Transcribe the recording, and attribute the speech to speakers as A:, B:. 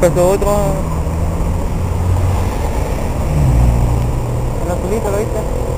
A: pasó otro. El azulito, ¿lo viste?